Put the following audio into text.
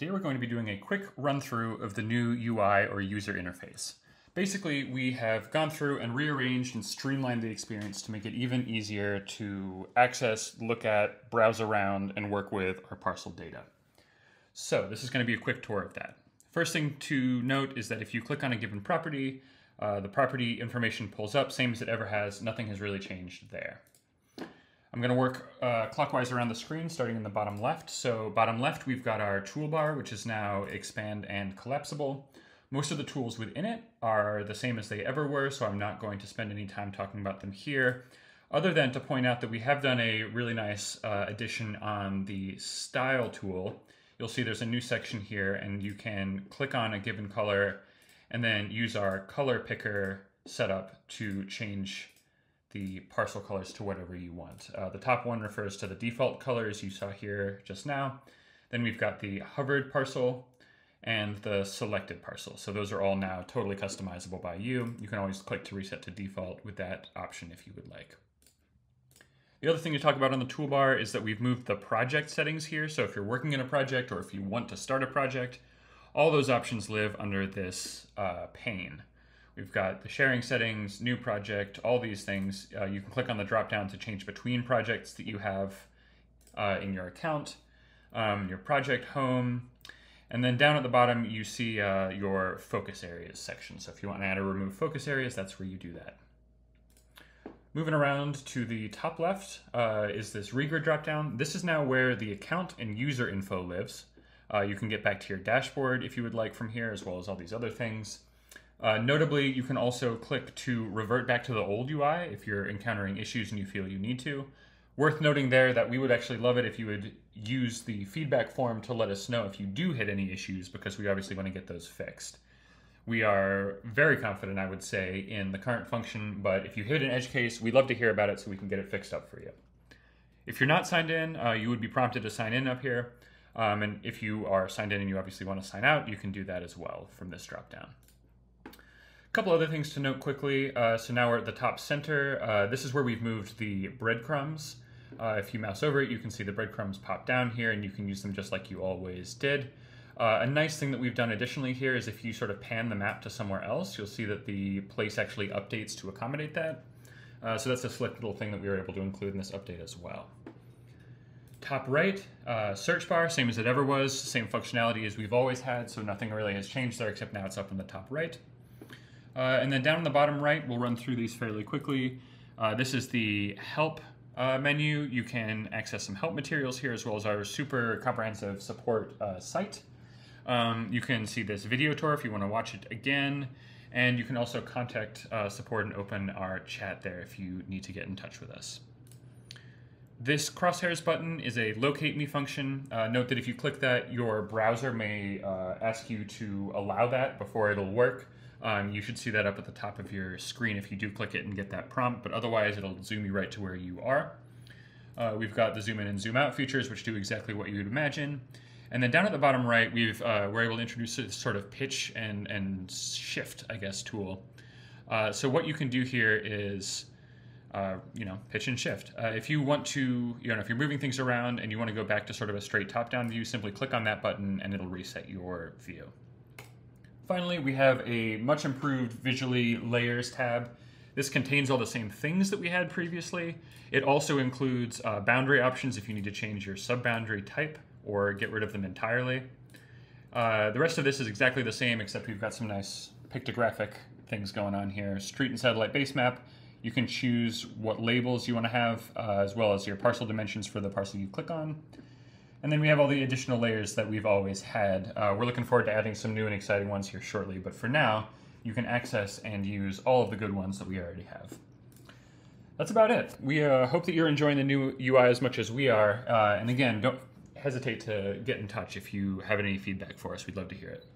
Today we're going to be doing a quick run through of the new UI or user interface. Basically, we have gone through and rearranged and streamlined the experience to make it even easier to access, look at, browse around, and work with our parcel data. So this is going to be a quick tour of that. First thing to note is that if you click on a given property, uh, the property information pulls up, same as it ever has, nothing has really changed there. I'm going to work uh, clockwise around the screen, starting in the bottom left. So bottom left, we've got our toolbar, which is now expand and collapsible. Most of the tools within it are the same as they ever were, so I'm not going to spend any time talking about them here, other than to point out that we have done a really nice uh, addition on the style tool. You'll see there's a new section here, and you can click on a given color and then use our color picker setup to change the parcel colors to whatever you want. Uh, the top one refers to the default colors you saw here just now. Then we've got the hovered parcel and the selected parcel. So those are all now totally customizable by you. You can always click to reset to default with that option if you would like. The other thing to talk about on the toolbar is that we've moved the project settings here. So if you're working in a project or if you want to start a project, all those options live under this uh, pane. We've got the sharing settings, new project, all these things. Uh, you can click on the drop down to change between projects that you have uh, in your account, um, your project home, and then down at the bottom you see uh, your focus areas section. So if you want to add or remove focus areas, that's where you do that. Moving around to the top left uh, is this regrid dropdown. This is now where the account and user info lives. Uh, you can get back to your dashboard if you would like from here, as well as all these other things. Uh, notably, you can also click to revert back to the old UI if you're encountering issues and you feel you need to. Worth noting there that we would actually love it if you would use the feedback form to let us know if you do hit any issues because we obviously want to get those fixed. We are very confident, I would say, in the current function, but if you hit an edge case, we'd love to hear about it so we can get it fixed up for you. If you're not signed in, uh, you would be prompted to sign in up here. Um, and if you are signed in and you obviously want to sign out, you can do that as well from this dropdown. Couple other things to note quickly. Uh, so now we're at the top center. Uh, this is where we've moved the breadcrumbs. Uh, if you mouse over it, you can see the breadcrumbs pop down here and you can use them just like you always did. Uh, a nice thing that we've done additionally here is if you sort of pan the map to somewhere else, you'll see that the place actually updates to accommodate that. Uh, so that's a slick little thing that we were able to include in this update as well. Top right, uh, search bar, same as it ever was, same functionality as we've always had, so nothing really has changed there except now it's up in the top right. Uh, and then down in the bottom right, we'll run through these fairly quickly. Uh, this is the help uh, menu. You can access some help materials here as well as our super comprehensive support uh, site. Um, you can see this video tour if you want to watch it again. And you can also contact uh, support and open our chat there if you need to get in touch with us. This crosshairs button is a locate me function. Uh, note that if you click that, your browser may ask you to allow that before it'll work. Um, you should see that up at the top of your screen if you do click it and get that prompt, but otherwise it'll zoom you right to where you are. Uh, we've got the zoom in and zoom out features, which do exactly what you would imagine. And then down at the bottom right, we've, uh, we're able to introduce this sort of pitch and, and shift, I guess, tool. Uh, so what you can do here is, uh, you know, pitch and shift. Uh, if you want to, you know, if you're moving things around and you want to go back to sort of a straight top-down view, simply click on that button and it'll reset your view. Finally, we have a much improved visually layers tab. This contains all the same things that we had previously. It also includes uh, boundary options if you need to change your sub-boundary type or get rid of them entirely. Uh, the rest of this is exactly the same, except we've got some nice pictographic things going on here. Street and satellite base map. You can choose what labels you want to have, uh, as well as your parcel dimensions for the parcel you click on. And then we have all the additional layers that we've always had. Uh, we're looking forward to adding some new and exciting ones here shortly, but for now, you can access and use all of the good ones that we already have. That's about it. We uh, hope that you're enjoying the new UI as much as we are. Uh, and again, don't hesitate to get in touch if you have any feedback for us. We'd love to hear it.